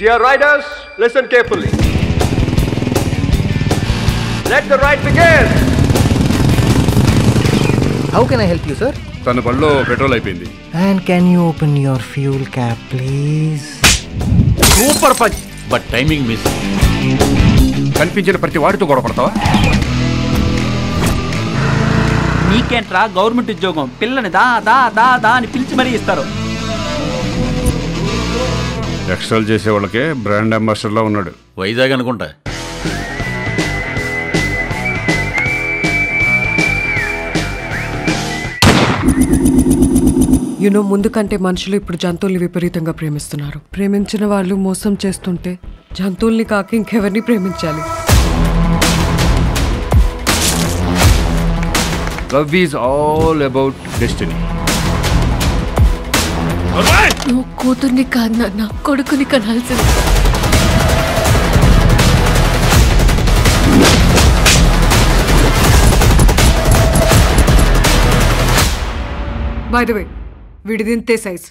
Dear riders, listen carefully. Let the ride begin. How can I help you sir తన బళ్ళో petrol అయిపోయింది. And can you open your fuel cap please super punch but timing miss కనిపించిన ప్రతి వాడితో గొడవ పడతావా? నీకేంట్రా government ఉద్యోగం? పిల్లని దా దా దా దా అని పిలిచి మరీ ఇస్తారు. ఎక్స్ట్రాలు చేసే వాళ్ళకే బ్రాండ్ అంబాసిడర్లా ఉన్నాడు. వైజాగ్ అనుకుంటా. యునో ముందు కంటే మనుషులు ఇప్పుడు జంతువుల్ని విపరీతంగా ప్రేమిస్తున్నారు. ప్రేమించిన వాళ్ళు మోసం చేస్తుంటే జంతువుల్ని కాక ఇంకెవరిని ప్రేమించాలి? Love is all about destiny నువ్వు కూతుర్ని కాదు నాన్న కొడుకుని కనాల్సింది. బై ద వే వీడిది ఇంతే సైజ్